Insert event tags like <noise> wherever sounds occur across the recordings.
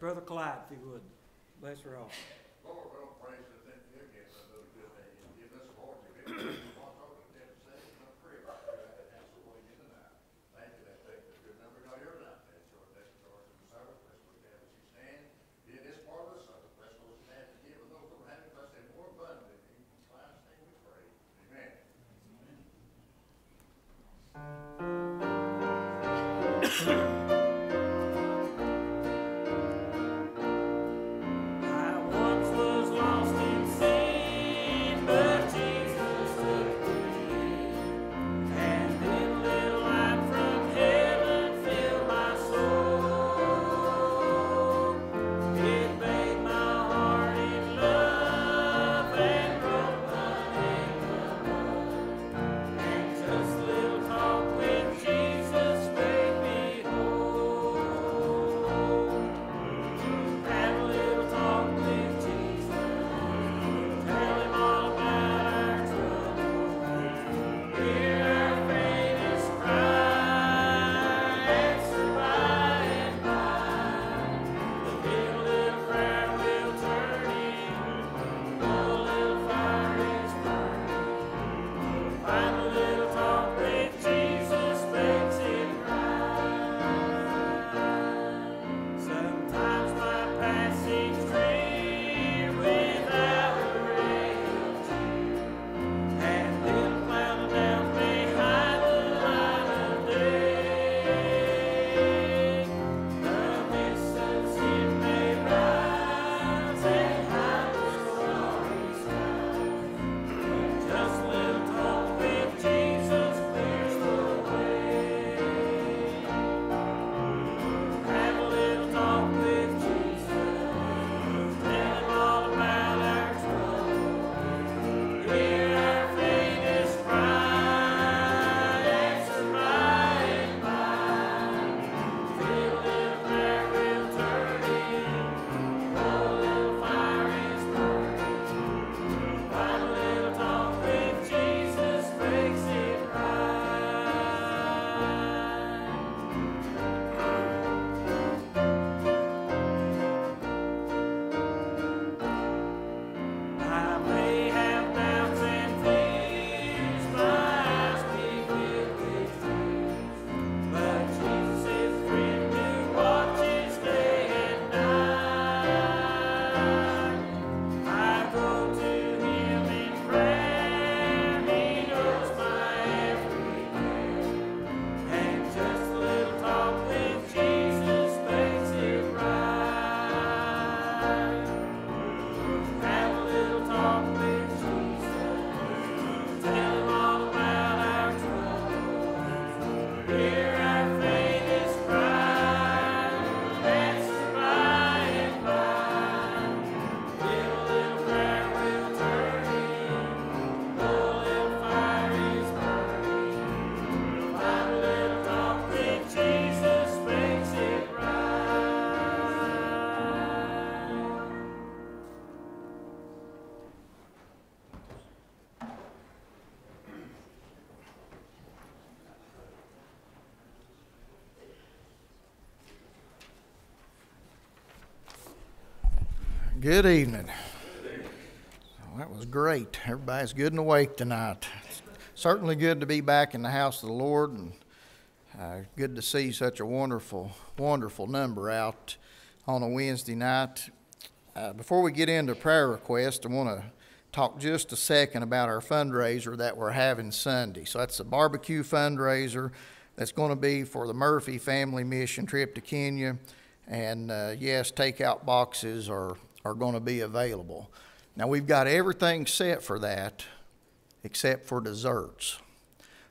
Brother Clyde, if you would. Bless her all. Good evening. Well, that was great. Everybody's good and awake tonight. It's certainly good to be back in the house of the Lord, and uh, good to see such a wonderful, wonderful number out on a Wednesday night. Uh, before we get into prayer request, I want to talk just a second about our fundraiser that we're having Sunday. So that's the barbecue fundraiser that's going to be for the Murphy family mission trip to Kenya. And uh, yes, takeout boxes are are going to be available. Now, we've got everything set for that except for desserts.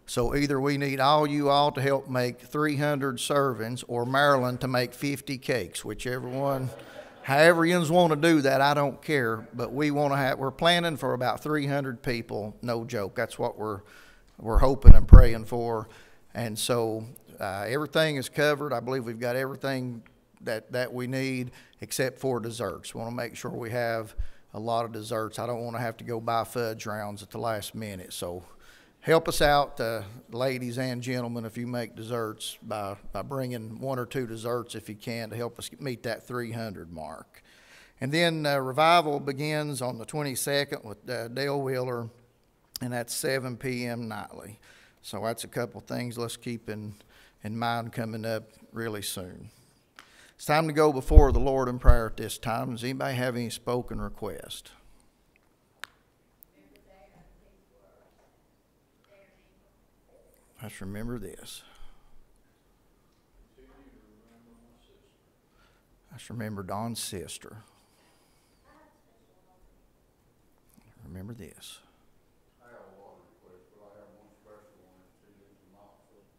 So either we need all you all to help make 300 servings or Marilyn to make 50 cakes, whichever one, however you want to do that, I don't care. But we want to have, we're planning for about 300 people, no joke. That's what we're, we're hoping and praying for. And so uh, everything is covered. I believe we've got everything that, that we need, except for desserts. We Want to make sure we have a lot of desserts. I don't want to have to go buy fudge rounds at the last minute. So help us out, uh, ladies and gentlemen, if you make desserts by, by bringing one or two desserts if you can to help us meet that 300 mark. And then uh, revival begins on the 22nd with uh, Dale Wheeler, and that's 7 p.m. nightly. So that's a couple things let's keep in, in mind coming up really soon. It's time to go before the Lord in prayer at this time. Does anybody have any spoken request? Let's remember this. Let's remember Don's sister. Remember this. I have a lot of requests, but I have one special one, it's two lives in Knoxville.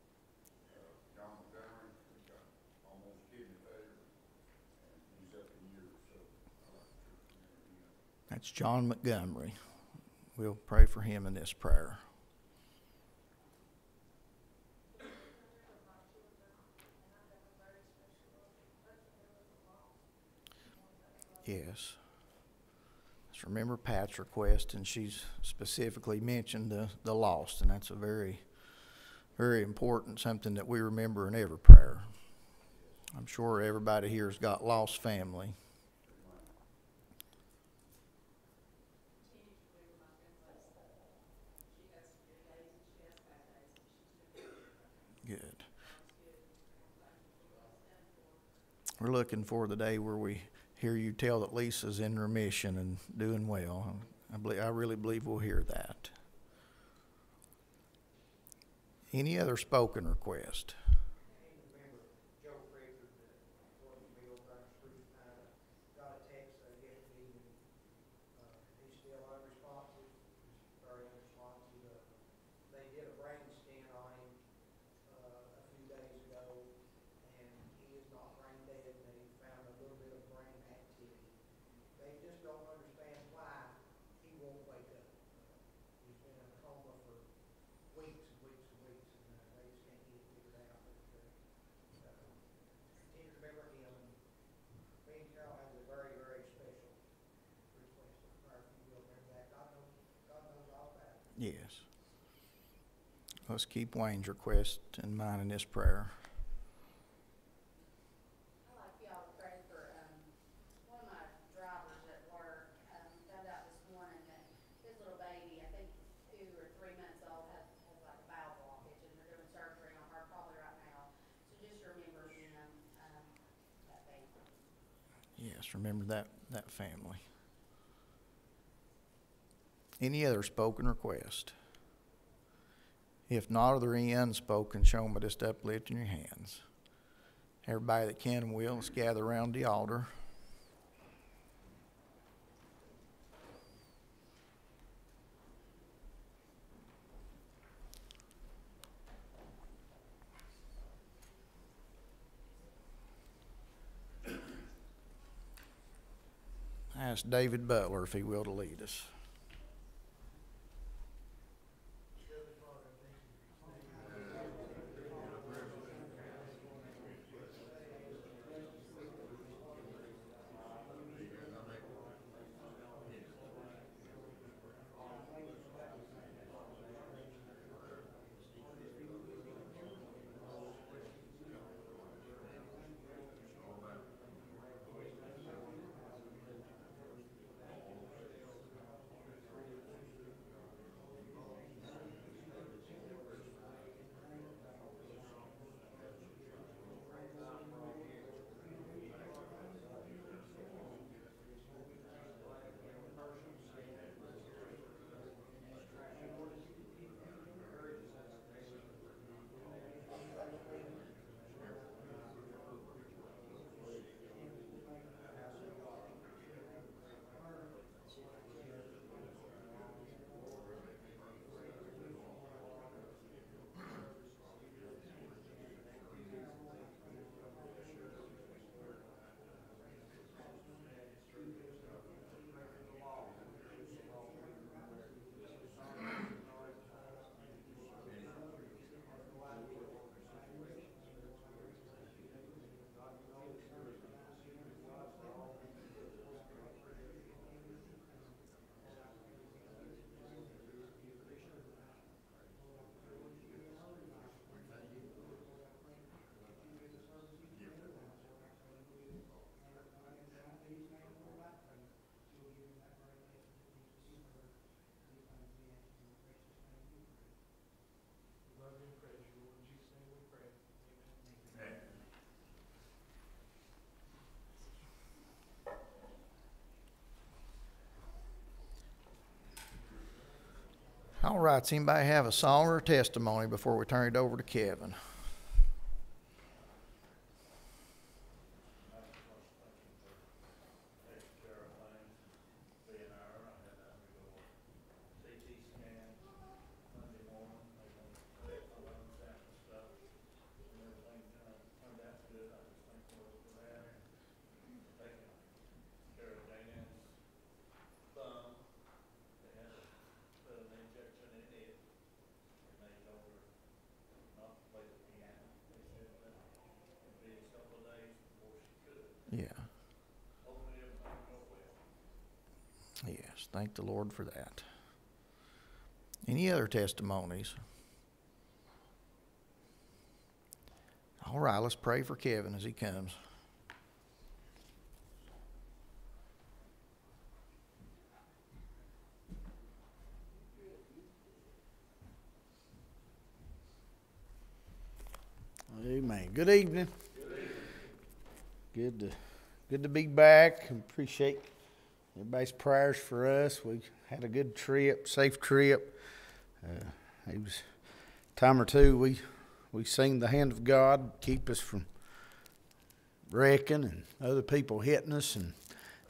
Uh, John Montgomery, he's got almost kidney failure, and he's up in years, so I'd like to remember him. That's John Montgomery. We'll pray for him in this prayer. Yes. Let's remember Pat's request, and she's specifically mentioned the, the lost, and that's a very, very important, something that we remember in every prayer. I'm sure everybody here's got lost family. Good. We're looking for the day where we hear you tell that Lisa's in remission and doing well. I believe, I really believe we'll hear that. Any other spoken request? remember Joe Fraser, that wasn't Bill Burns, uh, got a text uh, yesterday evening. Uh, he's still unresponsive, he's very unresponsive. Uh, They did a brain scan on him, uh, a few days ago, and he is not brain dead, and they found a little bit of brain activity. They just don't understand why he won't wake up. He's been in a coma for weeks and weeks and weeks, and uh, they just can't get it figured out. But, uh, uh, Continue to remember him, and me and Carol has a very, very special request of prayer, if you will, remember that. God knows, God knows all about it. Yes. Let's keep Wayne's request in mind in this prayer. I'd like y'all to pray for, um, one of my drivers at work, um, found out this morning that his little baby, I think two or three months old, has, has like a bowel blockage, and they're doing surgery on her probably right now. So just remember them, um, that baby. Yes, remember that, that family. Any other spoken request? If not, are there any unspoken, show 'em by just uplifting your hands. Everybody that can and will, let's gather around the altar. Ask David Butler if he will to lead us. All right, does anybody have a song or a testimony before we turn it over to Kevin? taking care of things, being our, I had to go CT scan Monday morning, they want to take my lungs out and stuff. And everything kind of turned out good, I just think we're for that. Taking care of Dan's thumb, they had to put an injection in it. And they told her not to play the piano, they said that it'd be a couple of days before she could. Yeah. Yes, thank the Lord for that. Any other testimonies? All right, let's pray for Kevin as he comes. Amen. Good evening. Good to good to be back. Appreciate everybody's prayers for us. We had a good trip, safe trip. Uh, it was time or two we we seen the hand of God keep us from wrecking and other people hitting us. And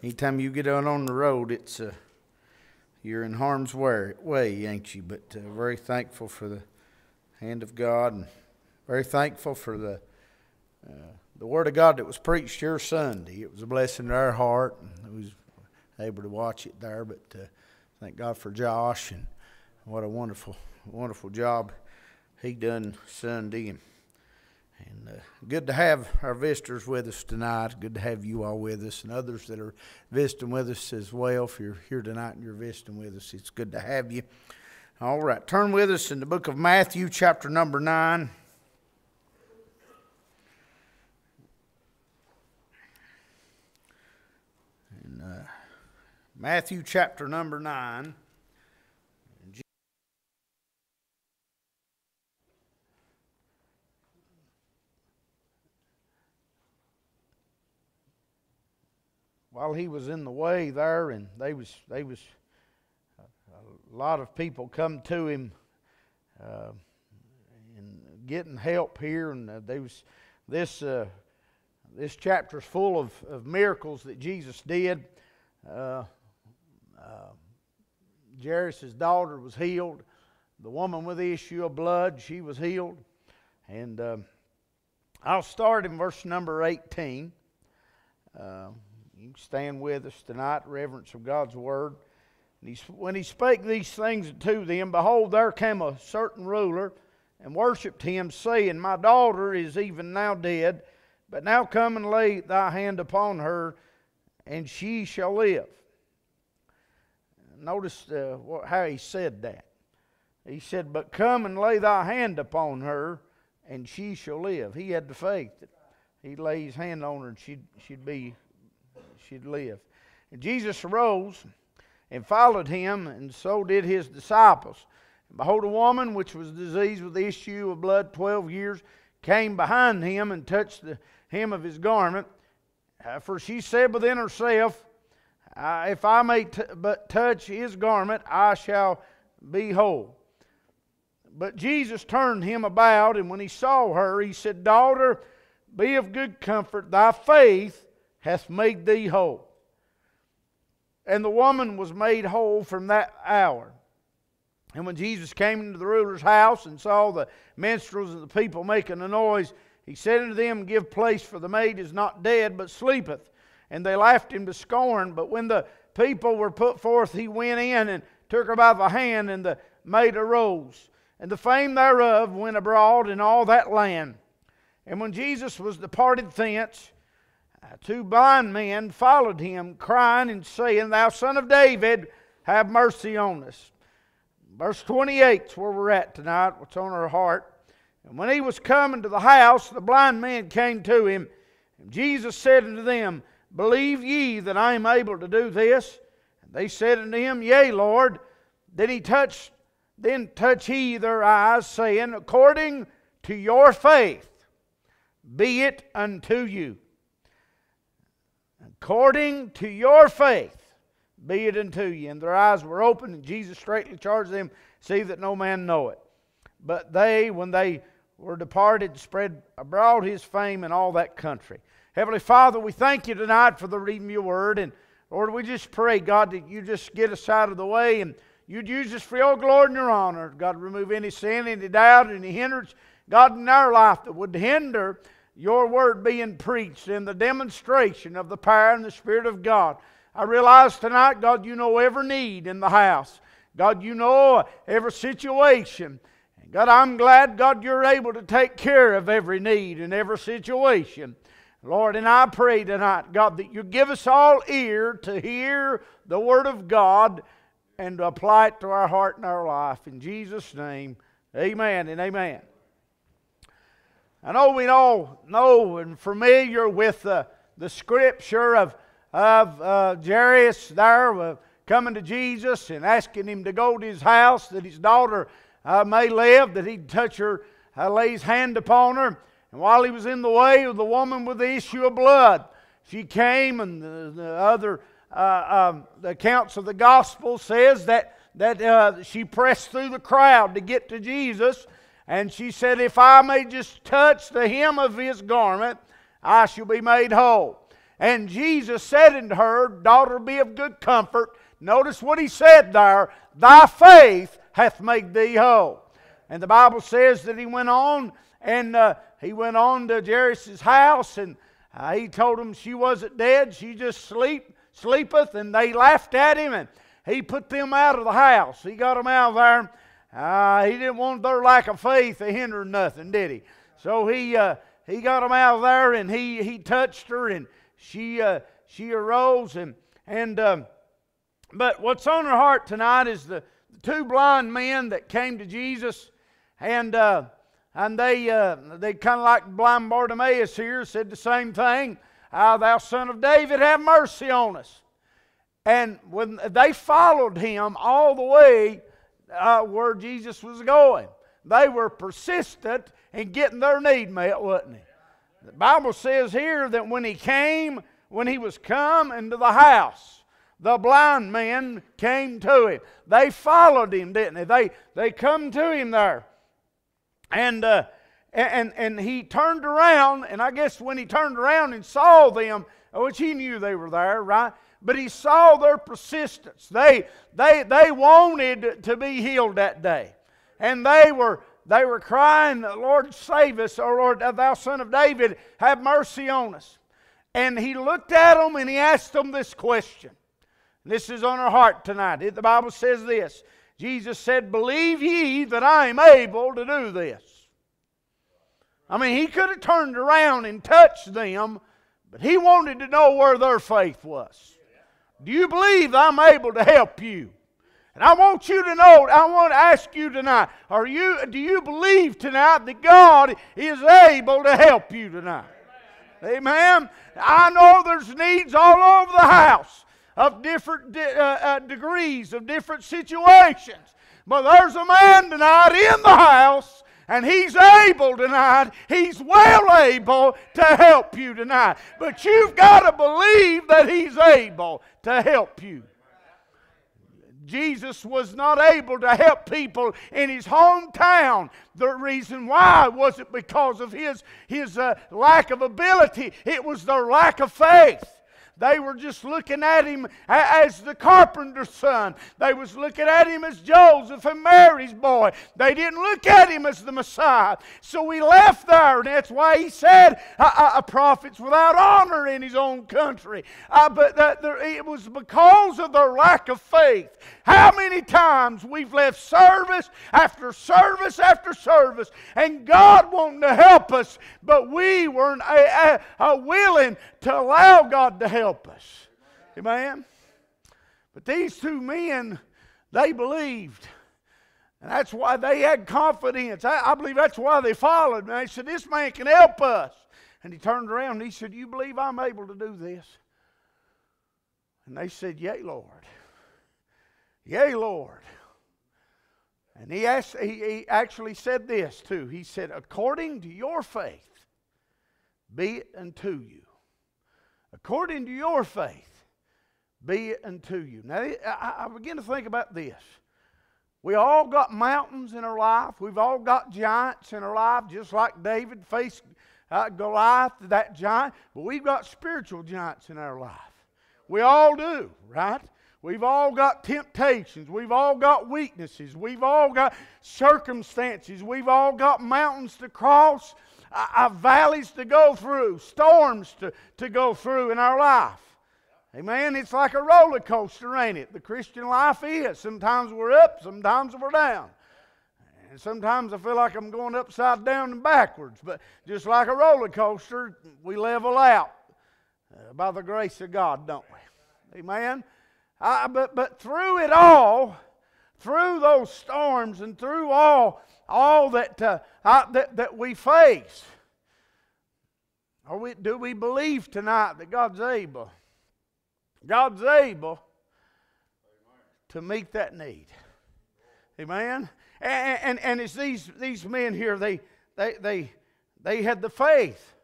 anytime you get out on the road, it's uh, you're in harm's way, way, ain't you? But uh, very thankful for the hand of God and very thankful for the uh, the word of God that was preached here Sunday. It was a blessing to our heart, and we was able to watch it there. But uh, thank God for Josh and what a wonderful, wonderful job he done Sunday. And, and uh, good to have our visitors with us tonight. Good to have you all with us, and others that are visiting with us as well. If you're here tonight and you're visiting with us, it's good to have you. All right, turn with us in the book of Matthew, chapter number nine. Uh, Matthew chapter number 9. While he was in the way there, and they was they was a lot of people come to him uh, and getting help here, and uh, they was this uh, this chapter is full of, of miracles that Jesus did. Uh, uh, Jairus' daughter was healed. The woman with the issue of blood, she was healed. And uh, I'll start in verse number 18. Uh, you stand with us tonight, reverence of God's word. And he, when he spake these things to them, behold, there came a certain ruler and worshipped him, saying, My daughter is even now dead. But now come and lay thy hand upon her, and she shall live. Notice uh, how he said that. He said, But come and lay thy hand upon her, and she shall live. He had the faith that he'd lay his hand on her and she'd, she'd be, she'd live. And Jesus arose and followed him, and so did his disciples. And behold, a woman which was diseased with the issue of blood twelve years came behind him and touched the hem of his garment. Uh, for she said within herself, If I may t- but touch his garment, I shall be whole. But Jesus turned him about, and when he saw her, he said, Daughter, be of good comfort, thy faith hath made thee whole. And the woman was made whole from that hour. And when Jesus came into the ruler's house and saw the minstrels and the people making a noise, he said unto them, Give place, for the maid is not dead, but sleepeth. And they laughed him to scorn. But when the people were put forth, he went in and took her by the hand, and the maid arose. And the fame thereof went abroad in all that land. And when Jesus was departed thence, uh, two blind men followed him, crying and saying, Thou son of David, have mercy on us. Verse 28 is where we're at tonight, what's on our heart. And when he was coming to the house, the blind men came to him. And Jesus said unto them, Believe ye that I am able to do this? And they said unto him, Yea, Lord. Then he touched, then touched he their eyes, saying, According to your faith, be it unto you. According to your faith, be it unto you. And their eyes were opened, and Jesus straightly charged them, See that no man know it. But they, when they were departed, spread abroad his fame in all that country. Heavenly Father, we thank you tonight for the reading of your word. And Lord, we just pray, God, that you just get us out of the way and you'd use us for your glory and your honor. God, remove any sin, any doubt, any hindrance, God, in our life that would hinder your word being preached and the demonstration of the power and the Spirit of God. I realize tonight, God, you know every need in the house. God, you know every situation. And God, I'm glad, God, you're able to take care of every need in every situation. Lord, and I pray tonight, God, that you give us all ear to hear the Word of God and to apply it to our heart and our life. In Jesus' name, amen and amen. I know we all know and familiar with uh, the scripture of, of uh, Jairus there uh, coming to Jesus and asking him to go to his house that his daughter uh, may live, that he'd touch her, uh, lay his hand upon her. And while he was in the way of the woman with the issue of blood, she came, and the, the other uh, um, the accounts of the gospel says that that uh, she pressed through the crowd to get to Jesus, and she said, "If I may just touch the hem of his garment, I shall be made whole." And Jesus said unto her, "Daughter, be of good comfort." Notice what he said there: "Thy faith hath made thee whole." And the Bible says that he went on and uh, he went on to Jairus' house and uh, he told him she wasn't dead, she just sleep, sleepeth, and they laughed at him and he put them out of the house. He got them out of there. Uh, he didn't want their lack of faith to hinder nothing, did he? So he uh, he got them out of there and he he touched her and she uh, she arose and and um, but what's on her heart tonight is the, the two blind men that came to Jesus and uh, and they, uh, they kind of like blind Bartimaeus here said the same thing. Ah, thou son of David, have mercy on us. And when they followed him all the way uh, where Jesus was going, they were persistent in getting their need met, wasn't he? The Bible says here that when he came, when he was come into the house, the blind men came to him. They followed him, didn't they? They, they come to him there. And, uh, and, and he turned around, and I guess when he turned around and saw them, which he knew they were there, right? But he saw their persistence. They, they, they wanted to be healed that day. And they were, they were crying, Lord, save us, or Lord, thou son of David, have mercy on us. And he looked at them and he asked them this question. This is on our heart tonight. The Bible says this Jesus said, Believe ye that I am able to do this. I mean, he could have turned around and touched them, but he wanted to know where their faith was. Do you believe I'm able to help you? And I want you to know, I want to ask you tonight, are you, do you believe tonight that God is able to help you tonight? Amen. I know there's needs all over the house of different de- uh, uh, degrees, of different situations. But there's a man tonight in the house, and he's able tonight. He's well able to help you tonight. But you've got to believe that he's able to help you. Jesus was not able to help people in his hometown. The reason why wasn't because of his, his uh, lack of ability, it was their lack of faith. They were just looking at him as the carpenter's son. They was looking at him as Joseph and Mary's boy. They didn't look at him as the Messiah. So he left there, and that's why he said a, a prophet's without honor in his own country. Uh, but that there, it was because of their lack of faith. How many times we've left service after service after service, and God wanted to help us, but we weren't uh, willing to allow God to help us. Amen? But these two men, they believed. And that's why they had confidence. I, I believe that's why they followed. And they said, This man can help us. And he turned around and he said, You believe I'm able to do this? And they said, Yea, Lord. Yea, Lord. And he, asked, he, he actually said this too. He said, According to your faith, be it unto you. According to your faith, be it unto you. Now, I, begin to think about this. We all got mountains in our life. We've all got giants in our life, just like David faced uh, Goliath, that giant. But we've got spiritual giants in our life. We all do, right? We've all got temptations. We've all got weaknesses. We've all got circumstances. We've all got mountains to cross, uh, valleys to go through, storms to, to go through in our life. Amen. It's like a roller coaster, ain't it? The Christian life is. Sometimes we're up, sometimes we're down. And sometimes I feel like I'm going upside down and backwards. But just like a roller coaster, we level out uh, by the grace of God, don't we? Amen. Uh, but, but through it all, through those storms and through all, all that, uh, uh, that, that we face, are we, do we believe tonight that God's able? God's able to meet that need. Amen. And, and, and it's these, these men here, they, they, they, they had the faith.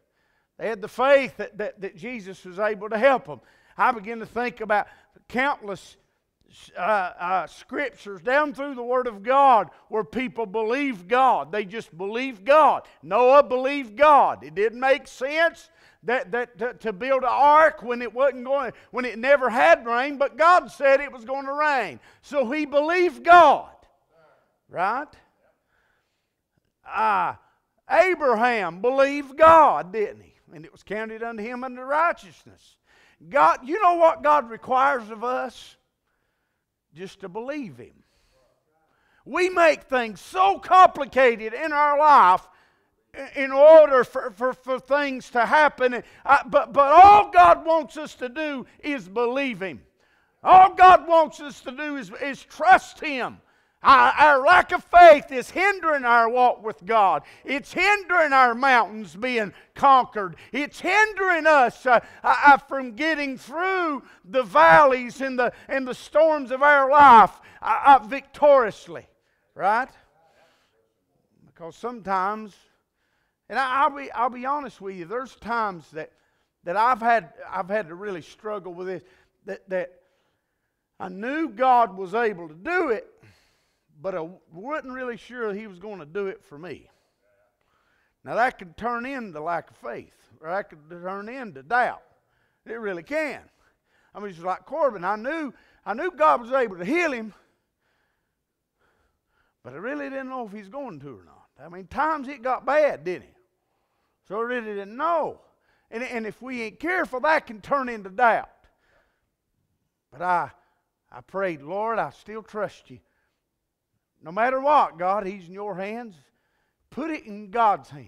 They had the faith that, that, that Jesus was able to help them. I begin to think about countless uh, uh, scriptures down through the Word of God where people believe God. They just believe God. Noah believed God. It didn't make sense that, that to, to build an ark when it wasn't going, when it never had rain, but God said it was going to rain. So he believed God. Right? Ah, Abraham believed God, didn't he? And it was counted unto him unto righteousness. God, you know what God requires of us? Just to believe him. We make things so complicated in our life in order for, for, for things to happen. Uh, but, but all God wants us to do is believe Him. All God wants us to do is, is trust Him. Our, lack of faith is hindering our walk with God. It's hindering our mountains being conquered. It's hindering us uh, uh, uh from getting through the valleys and the, and the storms of our life uh, uh victoriously. Right? Because sometimes and I, will be, I'll be honest with you, there's times that, that I've, had, I've had to really struggle with this, that, that I knew God was able to do it, but I wasn't really sure He was going to do it for me. Now, that could turn into lack of faith, or that could turn into doubt. It really can. I mean, it's like Corbin. I knew, I knew God was able to heal him, but I really didn't know if he's going to or not. I mean, times it got bad, didn't it? So I really didn't know. And, and if we ain't careful, that can turn into doubt. But I, I prayed, Lord, I still trust you. No matter what, God, He's in your hands. Put it in God's hands,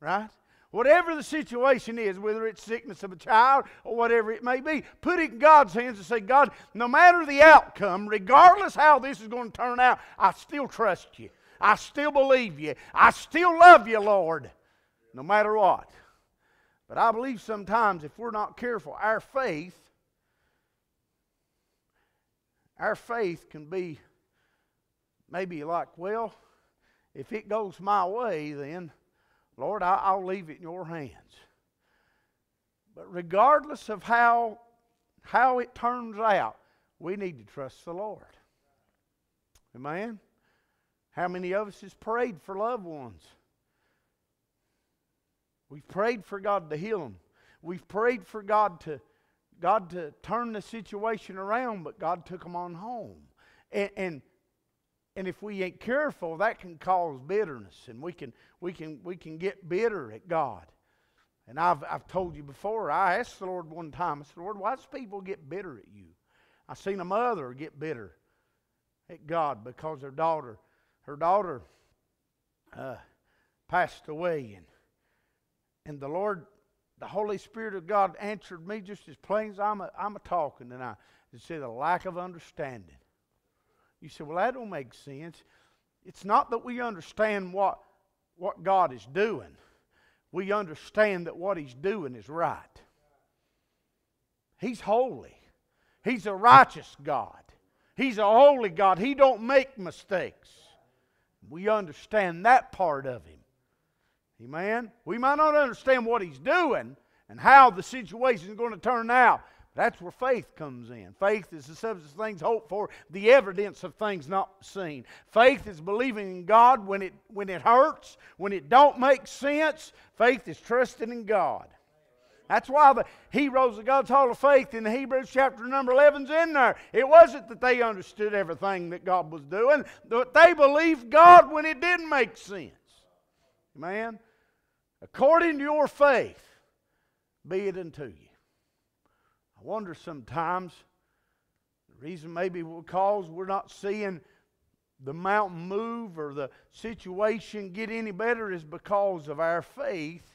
right? Whatever the situation is, whether it's sickness of a child or whatever it may be, put it in God's hands and say, God, no matter the outcome, regardless how this is going to turn out, I still trust you. I still believe you. I still love you, Lord no matter what. But I believe sometimes if we're not careful, our faith, our faith can be maybe like, well, if it goes my way, then, Lord, I'll leave it in your hands. But regardless of how, how it turns out, we need to trust the Lord. Amen? How many of us has prayed for loved ones? We've prayed for God to heal them. We've prayed for God to, God to turn the situation around, but God took them on home. And, and, and if we ain't careful, that can cause bitterness, and we can, we can, we can get bitter at God. And I've, I've told you before, I asked the Lord one time, I said, Lord, why does people get bitter at you? I seen a mother get bitter at God because her daughter, her daughter uh, passed away, and and the Lord, the Holy Spirit of God answered me just as plain as I'm a, I'm a talking tonight. It said a lack of understanding. You said, well, that don't make sense. It's not that we understand what, what God is doing. We understand that what He's doing is right. He's holy. He's a righteous God. He's a holy God. He don't make mistakes. We understand that part of Him. Amen. We might not understand what he's doing and how the situation is going to turn out, That's where faith comes in. Faith is the substance of things hoped for, the evidence of things not seen. Faith is believing in God when it, when it hurts, when it don't make sense. Faith is trusting in God. That's why the heroes of God's Hall of Faith in the Hebrews chapter number 11 is in there. It wasn't that they understood everything that God was doing, but they believed God when it didn't make sense. Man, according to your faith, be it unto you. I wonder sometimes the reason maybe because we're not seeing the mountain move or the situation get any better is because of our faith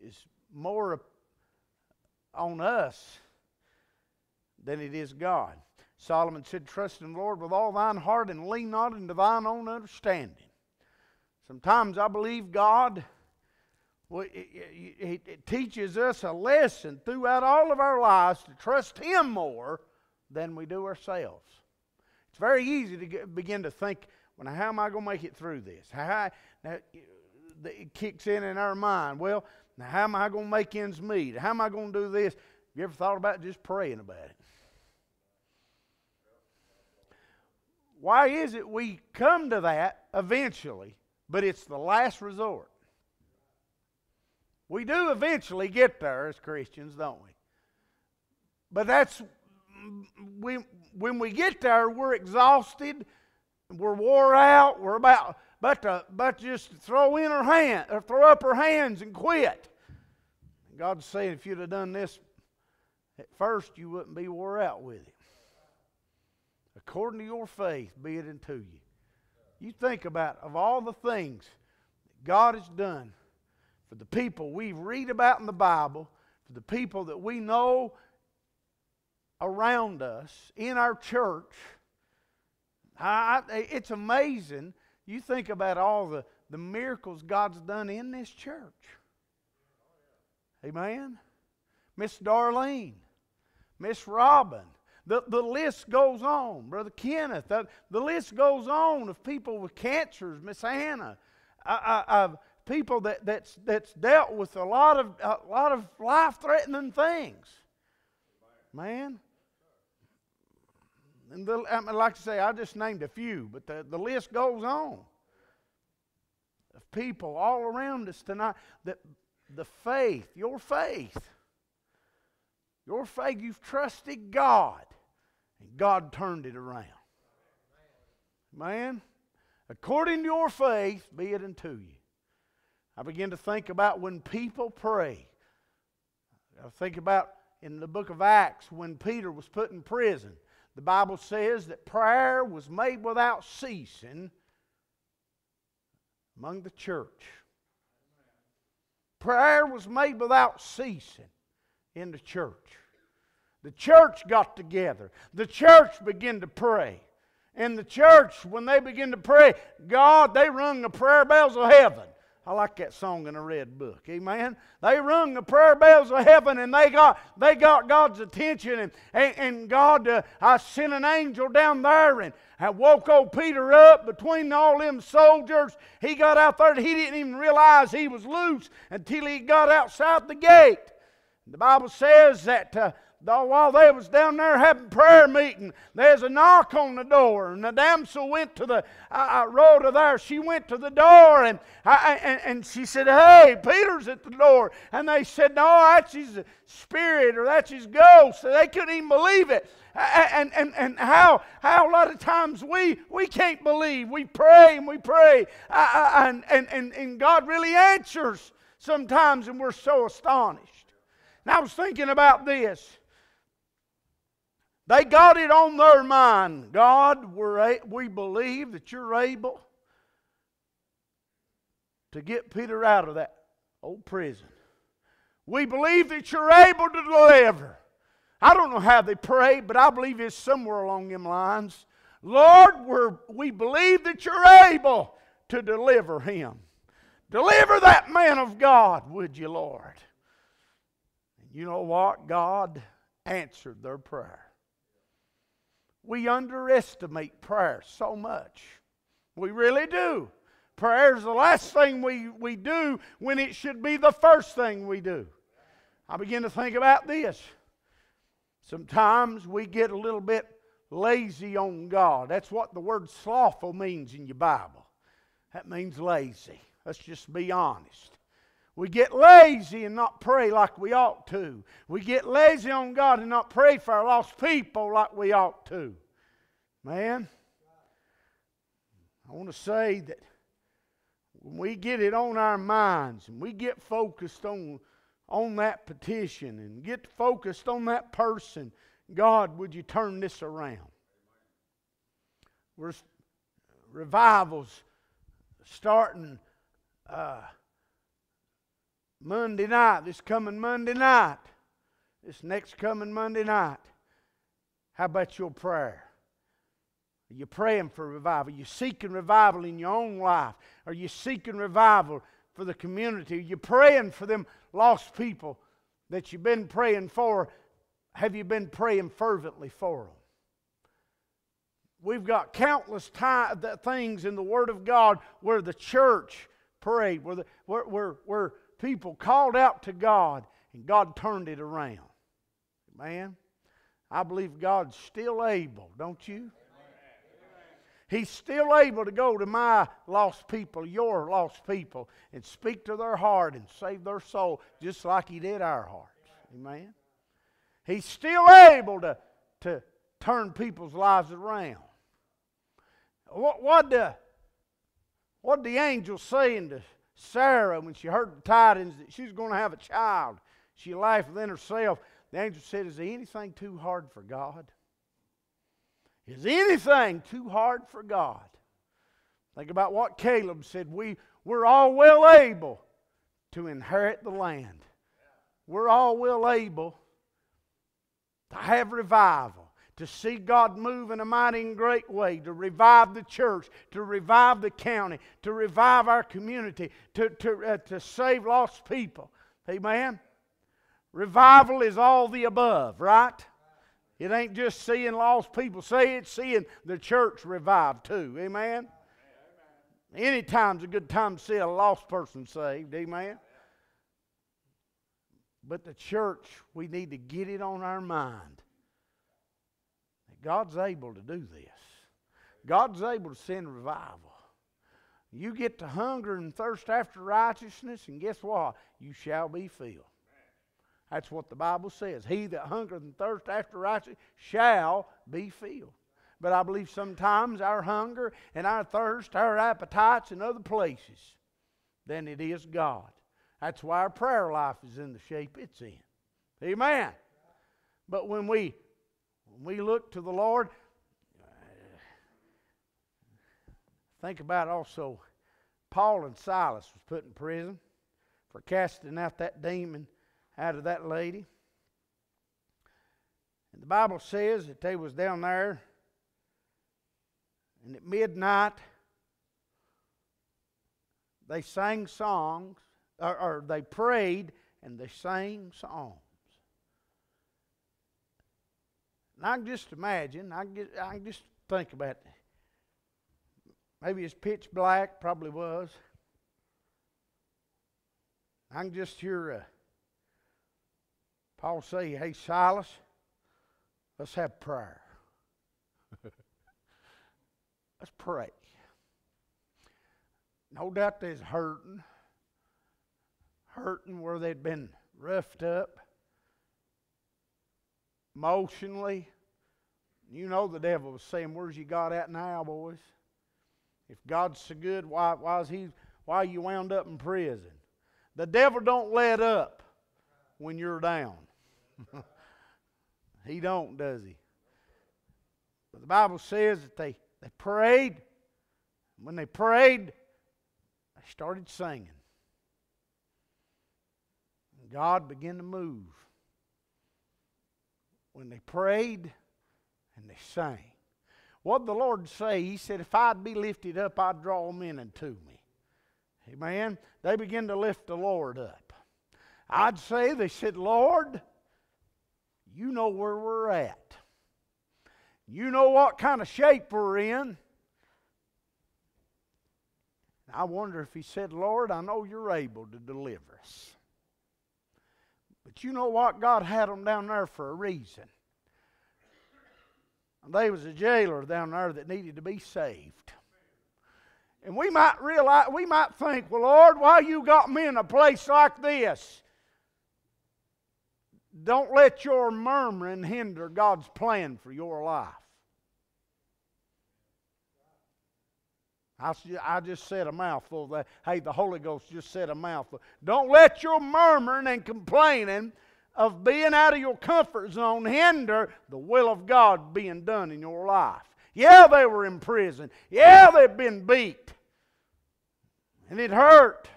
is more on us than it is God. Solomon said, Trust in the Lord with all thine heart and lean not into thine own understanding. Sometimes I believe God well, it, it, it teaches us a lesson throughout all of our lives to trust Him more than we do ourselves. It's very easy to get, begin to think, well, how am I going to make it through this? How, now, it kicks in in our mind. Well, now, how am I going to make ends meet? How am I going to do this? You ever thought about just praying about it? Why is it we come to that eventually, but it's the last resort? We do eventually get there as Christians, don't we? But that's we, when we get there, we're exhausted, we're wore out, we're about but to, but just throw in her hand or throw up her hands and quit. God's saying if you'd have done this at first, you wouldn't be wore out with it. According to your faith, be it unto you. You think about of all the things that God has done for the people we read about in the Bible, for the people that we know around us in our church. I, it's amazing. You think about all the, the miracles God's done in this church. Amen. Miss Darlene, Miss Robin. The, the list goes on. Brother Kenneth. The, the list goes on of people with cancers. Miss Hannah. I, I, I've, people that, that's, that's dealt with a lot of, a lot of life threatening things. Man. And the, I like to say, I just named a few, but the, the list goes on of people all around us tonight that the faith, your faith, your faith, you've trusted God, and God turned it around. Man, according to your faith, be it unto you. I begin to think about when people pray. I think about in the book of Acts when Peter was put in prison. The Bible says that prayer was made without ceasing among the church. Prayer was made without ceasing in the church. The church got together. The church began to pray. And the church, when they begin to pray, God, they rung the prayer bells of heaven. I like that song in a red book. Amen. They rung the prayer bells of heaven and they got they got God's attention and and, and God uh, I sent an angel down there and I woke old Peter up between all them soldiers. He got out there he didn't even realize he was loose until he got outside the gate. The Bible says that uh, while they was down there having prayer meeting, there's a knock on the door, and the damsel went to the uh, Rhoda there. She went to the door, and, and and she said, "Hey, Peter's at the door." And they said, "No, that's his spirit, or that's his ghost." So they couldn't even believe it. And, and, and how, how a lot of times we, we can't believe. We pray and we pray, and, and, and, and God really answers sometimes, and we're so astonished. And I was thinking about this. They got it on their mind. God, we're, we believe that you're able to get Peter out of that old prison. We believe that you're able to deliver. I don't know how they prayed, but I believe it's somewhere along them lines. Lord, we're, we believe that you're able to deliver him. Deliver that man of God, would you, Lord? And you know what? God answered their prayer. We underestimate prayer so much. We really do. Prayer is the last thing we, we do when it should be the first thing we do. I begin to think about this. Sometimes we get a little bit lazy on God. That's what the word slothful means in your Bible. That means lazy. Let's just be honest. We get lazy and not pray like we ought to. We get lazy on God and not pray for our lost people like we ought to. Man, I want to say that when we get it on our minds and we get focused on, on that petition and get focused on that person, God, would you turn this around? We're revivals starting uh, Monday night, this coming Monday night, this next coming Monday night. How about your prayer? Are you praying for revival? Are you seeking revival in your own life? Are you seeking revival for the community? Are you praying for them lost people that you've been praying for? Have you been praying fervently for them? We've got countless things in the Word of God where the church prayed, where, the, where, where, where people called out to God and God turned it around. Man, I believe God's still able, don't you? He's still able to go to my lost people, your lost people, and speak to their heart and save their soul just like He did our hearts. Amen. He's still able to, to turn people's lives around. What, what, the, what the angel saying to Sarah when she heard the tidings that she was going to have a child? She laughed within herself. The angel said, Is anything too hard for God? Is anything too hard for God? Think about what Caleb said. We, we're all well able to inherit the land. We're all well able to have revival, to see God move in a mighty and great way, to revive the church, to revive the county, to revive our community, to, to, uh, to save lost people. Amen? Revival is all the above, right? It ain't just seeing lost people. Say it's seeing the church revived too. Amen? Anytime's a good time to see a lost person saved. Amen? But the church, we need to get it on our mind God's able to do this. God's able to send revival. You get to hunger and thirst after righteousness, and guess what? You shall be filled. That's what the Bible says. He that hungereth and thirst after righteousness shall be filled. But I believe sometimes our hunger and our thirst, our appetites in other places than it is God. That's why our prayer life is in the shape it's in. Amen. But when we when we look to the Lord, uh, think about also Paul and Silas was put in prison for casting out that demon out of that lady. And the Bible says that they was down there, and at midnight they sang songs, or, or they prayed and they sang songs. And I can just imagine, I can, just, I can just think about it. Maybe it's pitch black, probably was. I can just hear a Paul say, hey, Silas, let's have prayer. <laughs> let's pray. No doubt there's hurting, hurting where they'd been roughed up emotionally. You know the devil was saying, Where's you got at now, boys? If God's so good, why, why is he why you wound up in prison? The devil don't let up when you're down. <laughs> he don't, does he? But the Bible says that they, they prayed. When they prayed, they started singing. God began to move. When they prayed and they sang. What did the Lord say? He said, If I'd be lifted up, I'd draw men unto me. Amen. They began to lift the Lord up. I'd say they said, Lord, you know where we're at. You know what kind of shape we're in. I wonder if he said, Lord, I know you're able to deliver us. But you know what? God had them down there for a reason. There was a jailer down there that needed to be saved. And we might realize, we might think, well, Lord, why you got me in a place like this? Don't let your murmuring hinder God's plan for your life. I, just said a mouthful. That, hey, the Holy Ghost just said a mouthful. Don't let your murmuring and complaining of being out of your comfort zone hinder the will of God being done in your life. Yeah, they were in prison. Yeah, they've been beat. And it hurt.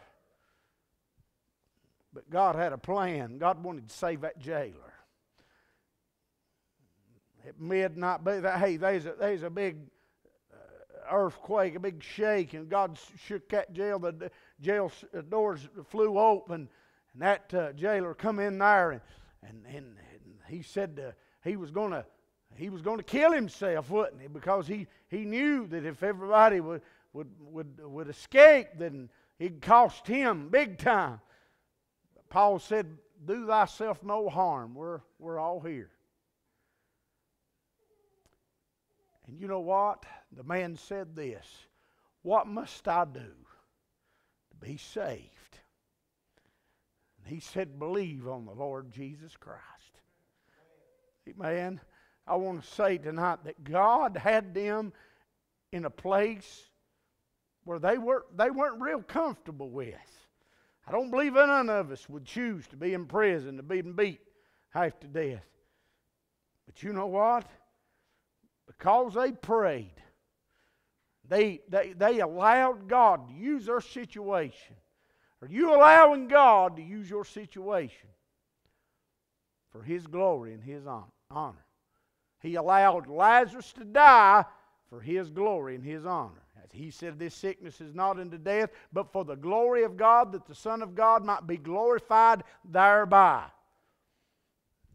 But God had a plan. God wanted to save that jailer. At midnight, but hey, there's a, there's a big earthquake, a big shake, and God shook that jail. The jail doors flew open, and that uh, jailer come in there, and, and, and, he said uh, he was going to he was going to kill himself, wasn't he? Because he, he knew that if everybody would, would, would, would escape, then it cost him big time. Paul said, Do thyself no harm. We're, we're all here. And you know what? The man said this What must I do to be saved? And he said, Believe on the Lord Jesus Christ. Amen. I want to say tonight that God had them in a place where they, were, they weren't real comfortable with. I don't believe none of us would choose to be in prison, to be beat half to death. But you know what? Because they prayed, they, they, they allowed God to use their situation. Are you allowing God to use your situation for His glory and His honor? He allowed Lazarus to die for His glory and His honor. As He said, This sickness is not unto death, but for the glory of God, that the Son of God might be glorified thereby.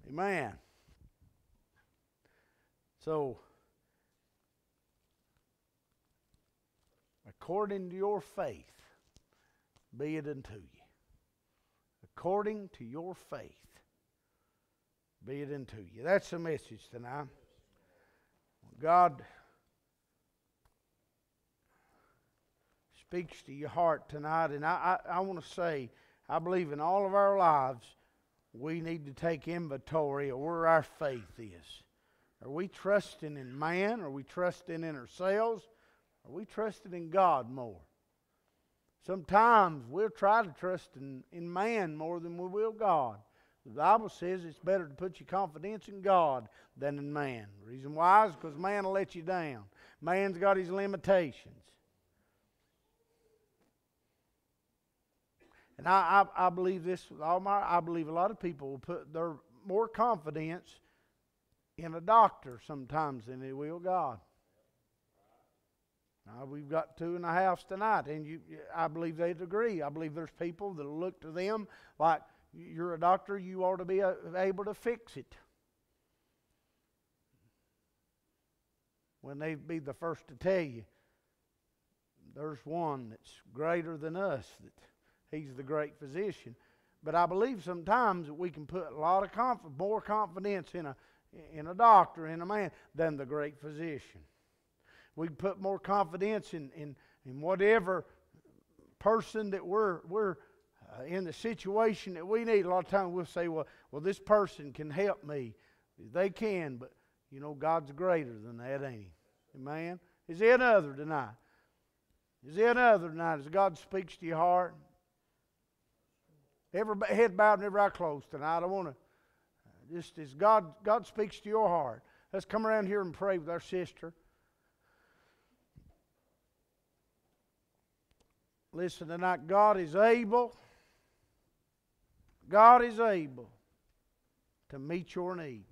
Amen. So, according to your faith, be it unto you. According to your faith, be it unto you. That's the message tonight. God speaks to your heart tonight, and I, I, I want to say, I believe in all of our lives, we need to take inventory of where our faith is. Are we trusting in man? Are we trusting in ourselves? Are we trusting in God more? Sometimes we'll try to trust in, in man more than we will God. The Bible says it's better to put your confidence in God than in man. The reason why is because man will let you down. Man's got his limitations. And I, I, I believe this with all my I believe a lot of people will put their more confidence in a doctor sometimes than they will God. Now, we've got two in the house tonight, and you, I believe they'd agree. I believe there's people that look to them like you're a doctor, you ought to be uh, able to fix it. When they'd be the first to tell you, there's one that's greater than us, that he's the great physician. But I believe sometimes that we can put a lot of conf- more confidence in a, in a doctor, in a man, than the great physician. We put more confidence in, in, in whatever person that we're, we're uh, in the situation that we need. A lot of times we'll say, well, well, this person can help me. They can, but you know, God's greater than that, ain't He? Amen? Is there another tonight? Is there another tonight as God speaks to your heart? Every head bowed and every eye closed tonight. I want to just as God God speaks to your heart. Let's come around here and pray with our sister. Listen tonight, God is able. God is able to meet your need.